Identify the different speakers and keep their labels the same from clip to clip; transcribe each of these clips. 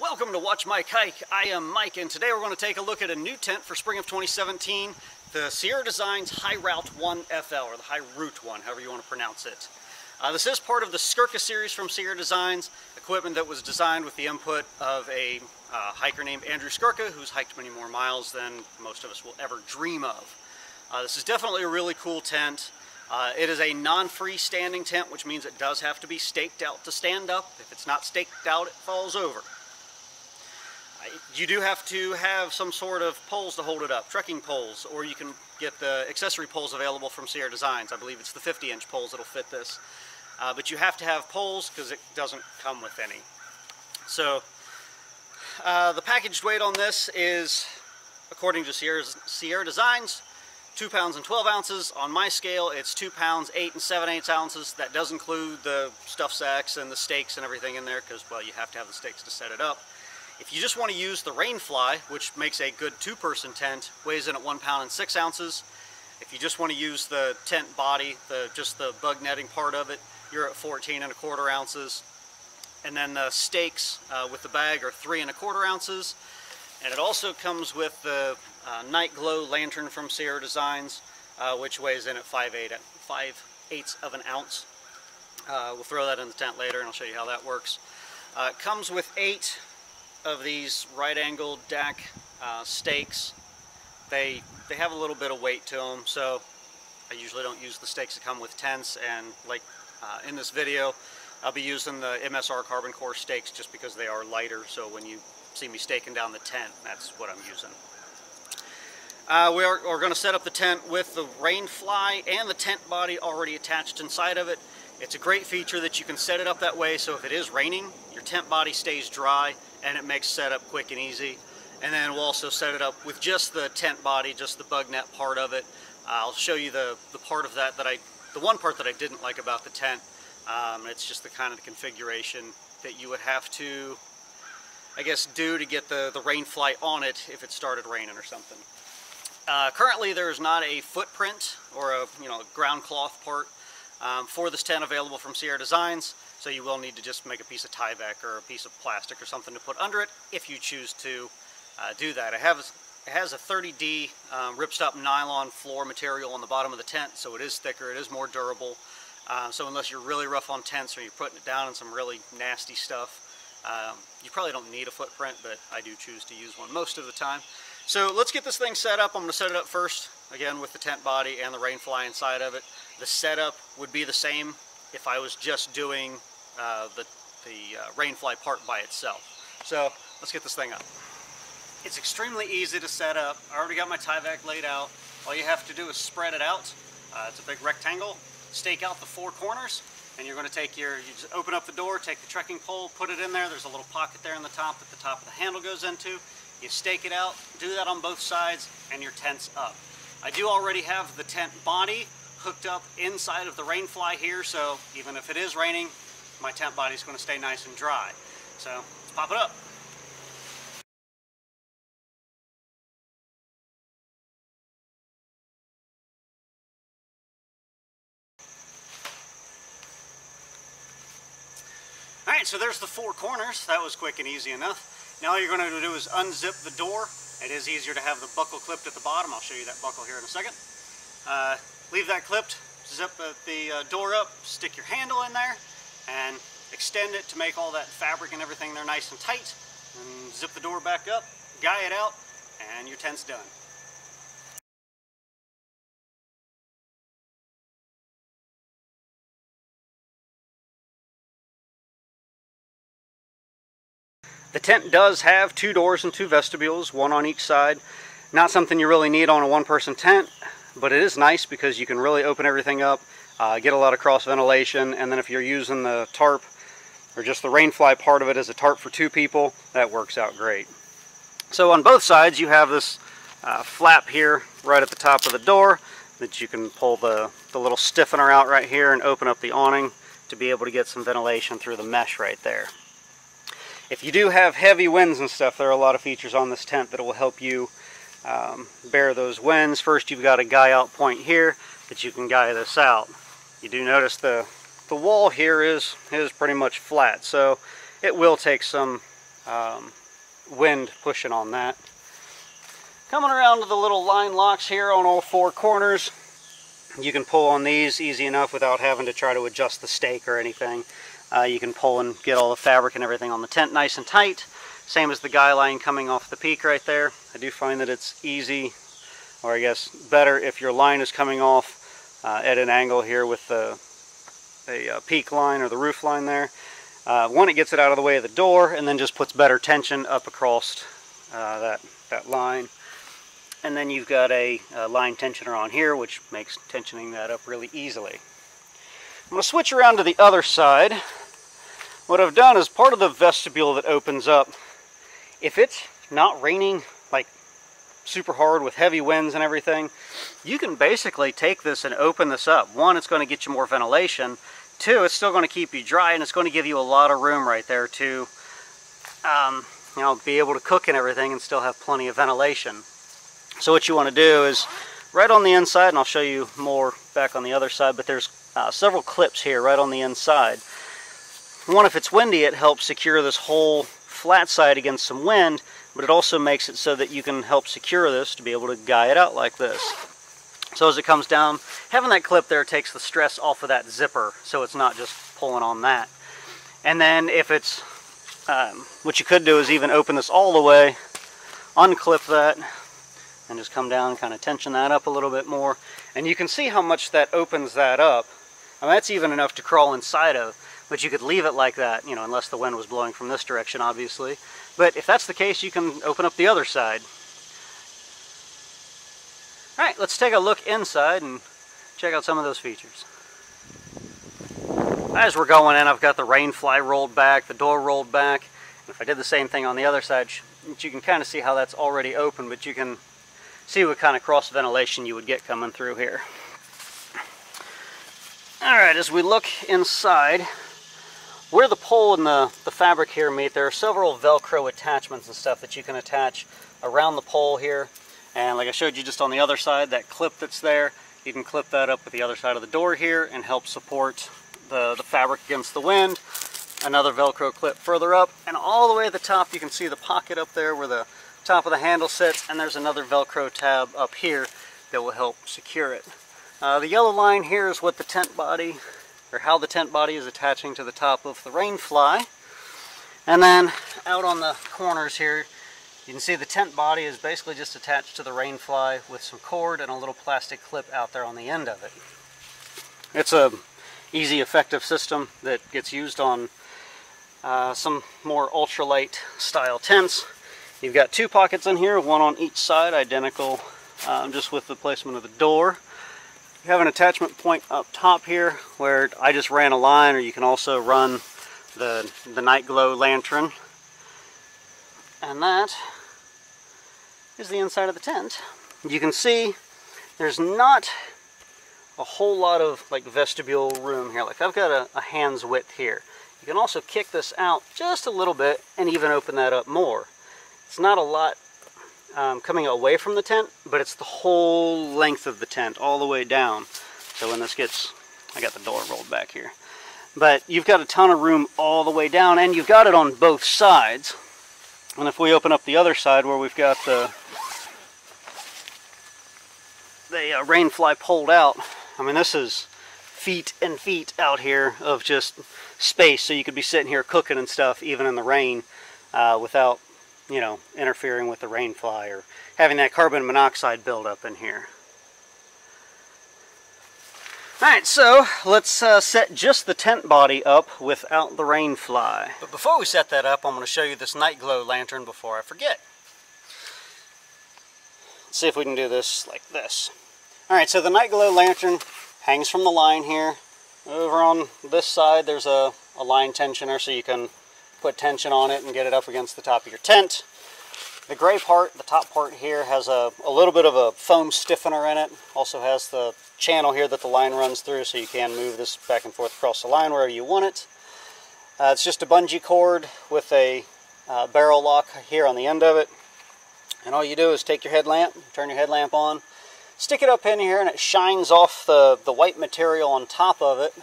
Speaker 1: Welcome to Watch Mike Hike. I am Mike and today we're going to take a look at a new tent for spring of 2017, the Sierra Designs High Route 1 FL, or the High Route 1, however you want to pronounce it. Uh, this is part of the Skurka series from Sierra Designs, equipment that was designed with the input of a uh, hiker named Andrew Skurka, who's hiked many more miles than most of us will ever dream of. Uh, this is definitely a really cool tent. Uh, it is a non-freestanding tent, which means it does have to be staked out to stand up. If it's not staked out, it falls over. You do have to have some sort of poles to hold it up, trekking poles, or you can get the accessory poles available from Sierra Designs. I believe it's the 50 inch poles that'll fit this. Uh, but you have to have poles because it doesn't come with any. So uh, the packaged weight on this is, according to Sierra, Sierra Designs, 2 pounds and 12 ounces. On my scale, it's 2 pounds, 8 and 7 eighths ounces. That does include the stuff sacks and the stakes and everything in there because, well, you have to have the stakes to set it up. If you just want to use the Rainfly, which makes a good two-person tent, weighs in at one pound and six ounces. If you just want to use the tent body, the just the bug netting part of it, you're at 14 and a quarter ounces. And then the stakes uh, with the bag are three and a quarter ounces. And it also comes with the uh, Night Glow lantern from Sierra Designs, uh, which weighs in at 5 eight, 5 eighths of an ounce. Uh, we'll throw that in the tent later and I'll show you how that works. Uh, it comes with eight of these right angled deck uh, stakes. They, they have a little bit of weight to them, so I usually don't use the stakes that come with tents, and like uh, in this video, I'll be using the MSR Carbon Core stakes just because they are lighter, so when you see me staking down the tent, that's what I'm using. Uh, we are, are going to set up the tent with the Rainfly and the tent body already attached inside of it. It's a great feature that you can set it up that way so if it is raining, your tent body stays dry and it makes setup quick and easy. And then we'll also set it up with just the tent body, just the bug net part of it. I'll show you the, the part of that that I, the one part that I didn't like about the tent. Um, it's just the kind of the configuration that you would have to, I guess, do to get the, the Rainfly on it if it started raining or something. Uh, currently there is not a footprint or a you know ground cloth part um, for this tent available from Sierra Designs. So you will need to just make a piece of Tyvek or a piece of plastic or something to put under it if you choose to uh, do that. It has, it has a 30D um, ripstop nylon floor material on the bottom of the tent, so it is thicker, it is more durable. Uh, so unless you're really rough on tents or you're putting it down in some really nasty stuff, um, you probably don't need a footprint, but I do choose to use one most of the time. So let's get this thing set up. I'm going to set it up first, again with the tent body and the Rainfly inside of it. The setup would be the same if I was just doing uh, the, the uh, Rainfly part by itself. So let's get this thing up. It's extremely easy to set up. I already got my Tyvek laid out. All you have to do is spread it out. Uh, it's a big rectangle. Stake out the four corners and you're going to take your, you just open up the door, take the trekking pole, put it in there. There's a little pocket there in the top that the top of the handle goes into. You stake it out, do that on both sides, and your tent's up. I do already have the tent body hooked up inside of the Rainfly here, so even if it is raining, my tent body is going to stay nice and dry. So let's pop it up. Alright, so there's the four corners. That was quick and easy enough. Now all you're going to do is unzip the door. It is easier to have the buckle clipped at the bottom. I'll show you that buckle here in a second. Uh, leave that clipped, zip the uh, door up, stick your handle in there, and extend it to make all that fabric and everything there nice and tight. And zip the door back up, guy it out, and your tent's done. The tent does have two doors and two vestibules, one on each side. Not something you really need on a one-person tent, but it is nice because you can really open everything up, uh, get a lot of cross ventilation, and then if you're using the tarp or just the Rainfly part of it as a tarp for two people, that works out great. So on both sides you have this uh, flap here right at the top of the door that you can pull the, the little stiffener out right here and open up the awning to be able to get some ventilation through the mesh right there. If you do have heavy winds and stuff, there are a lot of features on this tent that will help you um, bear those winds. First, you've got a guy out point here that you can guy this out. You do notice the, the wall here is, is pretty much flat, so it will take some um, wind pushing on that. Coming around to the little line locks here on all four corners, you can pull on these easy enough without having to try to adjust the stake or anything. Uh, you can pull and get all the fabric and everything on the tent nice and tight. Same as the guy line coming off the peak right there. I do find that it's easy, or I guess better if your line is coming off uh, at an angle here with the, the uh, peak line or the roof line there. Uh, one, it gets it out of the way of the door and then just puts better tension up across uh, that, that line. And then you've got a, a line tensioner on here, which makes tensioning that up really easily. I'm going to switch around to the other side. What I've done is part of the vestibule that opens up, if it's not raining super hard with heavy winds and everything, you can basically take this and open this up. One, it's going to get you more ventilation. Two, it's still going to keep you dry and it's going to give you a lot of room right there to um, you know, be able to cook and everything and still have plenty of ventilation. So what you want to do is right on the inside, and I'll show you more back on the other side, but there's uh, several clips here right on the inside. One, if it's windy, it helps secure this whole flat side against some wind, but it also makes it so that you can help secure this to be able to guy it out like this. So as it comes down, having that clip there takes the stress off of that zipper, so it's not just pulling on that. And then if it's, um, what you could do is even open this all the way, unclip that, and just come down kind of tension that up a little bit more. And you can see how much that opens that up. I mean, that's even enough to crawl inside of, but you could leave it like that, you know, unless the wind was blowing from this direction, obviously. But if that's the case, you can open up the other side. All right, let's take a look inside and check out some of those features. As we're going in, I've got the rain fly rolled back, the door rolled back. If I did the same thing on the other side, you can kind of see how that's already open, but you can see what kind of cross ventilation you would get coming through here. Alright, as we look inside, where the pole and the, the fabric here meet, there are several Velcro attachments and stuff that you can attach around the pole here. And like I showed you just on the other side, that clip that's there, you can clip that up with the other side of the door here and help support the, the fabric against the wind. Another Velcro clip further up, and all the way at the top you can see the pocket up there where the top of the handle sits, and there's another Velcro tab up here that will help secure it. Uh, the yellow line here is what the tent body, or how the tent body is attaching to the top of the Rainfly. And then out on the corners here, you can see the tent body is basically just attached to the Rainfly with some cord and a little plastic clip out there on the end of it. It's a easy, effective system that gets used on uh, some more ultralight style tents. You've got two pockets in here, one on each side, identical um, just with the placement of the door. You have an attachment point up top here where I just ran a line or you can also run the, the night glow lantern. And that is the inside of the tent. You can see there's not a whole lot of like vestibule room here. Like I've got a, a hand's width here. You can also kick this out just a little bit and even open that up more. It's not a lot um, coming away from the tent, but it's the whole length of the tent, all the way down. So when this gets, I got the door rolled back here. But you've got a ton of room all the way down, and you've got it on both sides. And if we open up the other side where we've got the, the uh, rain fly pulled out, I mean, this is feet and feet out here of just space. So you could be sitting here cooking and stuff, even in the rain, uh, without you know, interfering with the rainfly or having that carbon monoxide buildup in here. Alright, so let's uh, set just the tent body up without the rainfly. But before we set that up, I'm going to show you this night glow lantern before I forget. Let's see if we can do this like this. Alright, so the night glow lantern hangs from the line here. Over on this side, there's a, a line tensioner so you can put tension on it and get it up against the top of your tent. The gray part, the top part here, has a, a little bit of a foam stiffener in it. Also has the channel here that the line runs through so you can move this back and forth across the line wherever you want it. Uh, it's just a bungee cord with a uh, barrel lock here on the end of it. And all you do is take your headlamp, turn your headlamp on, stick it up in here and it shines off the, the white material on top of it.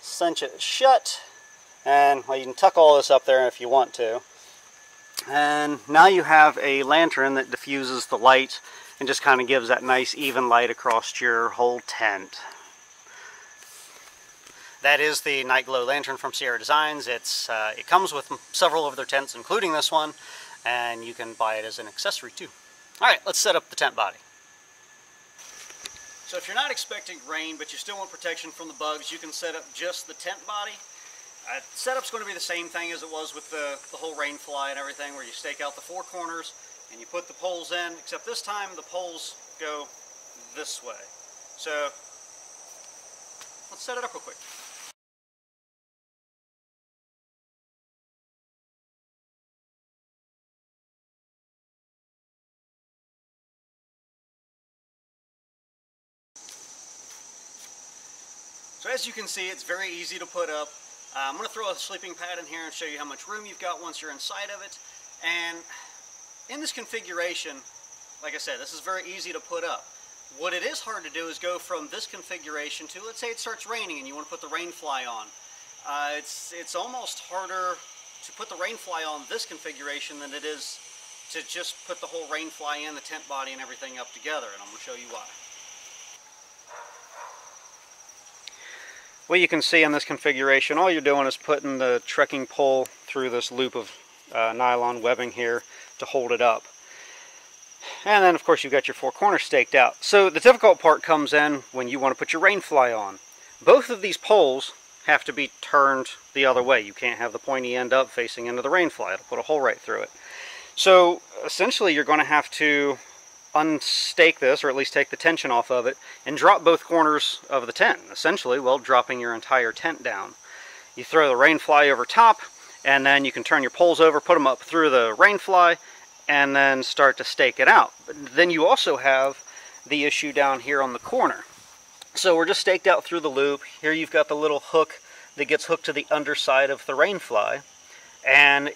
Speaker 1: Cinch it shut and well, you can tuck all this up there if you want to. And now you have a lantern that diffuses the light and just kind of gives that nice even light across your whole tent. That is the Night Glow Lantern from Sierra Designs. It's uh, It comes with several of their tents, including this one, and you can buy it as an accessory too. Alright, let's set up the tent body. So if you're not expecting rain, but you still want protection from the bugs, you can set up just the tent body. Uh, setup's going to be the same thing as it was with the, the whole rain fly and everything, where you stake out the four corners and you put the poles in, except this time the poles go this way. So let's set it up real quick. So as you can see, it's very easy to put up. Uh, I'm going to throw a sleeping pad in here and show you how much room you've got once you're inside of it. And in this configuration, like I said, this is very easy to put up. What it is hard to do is go from this configuration to, let's say it starts raining and you want to put the rain fly on. Uh, it's, it's almost harder to put the rain fly on this configuration than it is to just put the whole rain fly in, the tent body and everything up together, and I'm going to show you why. Well, you can see in this configuration, all you're doing is putting the trekking pole through this loop of uh, nylon webbing here to hold it up. And then, of course, you've got your four corners staked out. So the difficult part comes in when you want to put your rain fly on. Both of these poles have to be turned the other way. You can't have the pointy end up facing into the rain fly. It'll put a hole right through it. So essentially, you're going to have to unstake this, or at least take the tension off of it, and drop both corners of the tent, essentially, well, dropping your entire tent down. You throw the rain fly over top, and then you can turn your poles over, put them up through the rain fly, and then start to stake it out. But then you also have the issue down here on the corner. So we're just staked out through the loop. Here you've got the little hook that gets hooked to the underside of the rain fly, and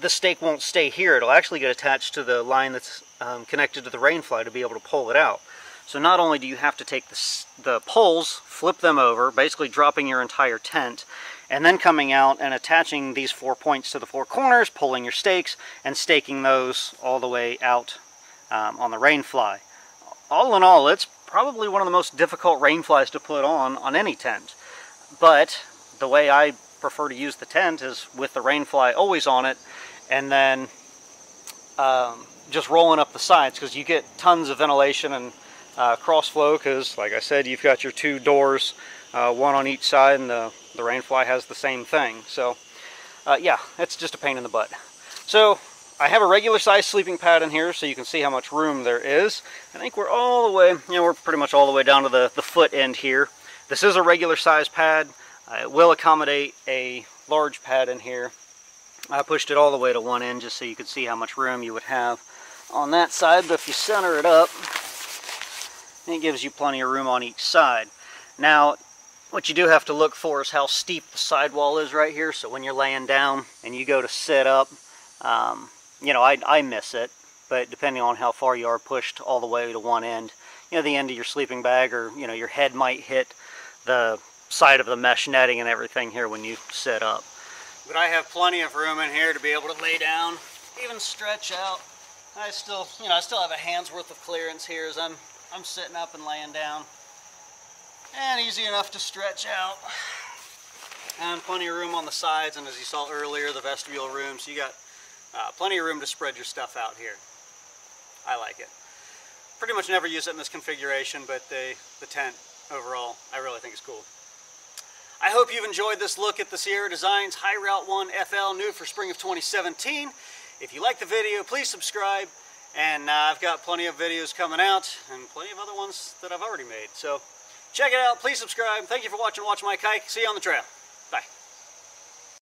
Speaker 1: the stake won't stay here. It'll actually get attached to the line that's um, connected to the rainfly to be able to pull it out. So not only do you have to take the, the poles, flip them over, basically dropping your entire tent, and then coming out and attaching these four points to the four corners, pulling your stakes, and staking those all the way out um, on the rainfly. All in all, it's probably one of the most difficult rainflies to put on on any tent. But the way I prefer to use the tent is with the rainfly always on it, and then um, just rolling up the sides because you get tons of ventilation and uh, cross flow because like I said you've got your two doors uh, one on each side and the, the rainfly has the same thing. So uh, yeah it's just a pain in the butt. So I have a regular size sleeping pad in here so you can see how much room there is. I think we're all the way you know we're pretty much all the way down to the, the foot end here. This is a regular size pad it will accommodate a large pad in here I pushed it all the way to one end just so you could see how much room you would have on that side, but if you center it up, it gives you plenty of room on each side. Now, what you do have to look for is how steep the sidewall is right here, so when you're laying down and you go to sit up, um, you know, I, I miss it, but depending on how far you are pushed all the way to one end, you know, the end of your sleeping bag or, you know, your head might hit the side of the mesh netting and everything here when you set up. But I have plenty of room in here to be able to lay down, even stretch out. I still, you know, I still have a hand's worth of clearance here as I'm, I'm sitting up and laying down. And easy enough to stretch out. And plenty of room on the sides, and as you saw earlier, the vestibule room, so you got uh, plenty of room to spread your stuff out here. I like it. Pretty much never use it in this configuration, but the, the tent overall, I really think is cool. I hope you've enjoyed this look at the Sierra Designs High Route 1 FL new for spring of 2017. If you like the video, please subscribe. And uh, I've got plenty of videos coming out and plenty of other ones that I've already made. So check it out. Please subscribe. Thank you for watching Watch Mike Hike. See you on the trail. Bye.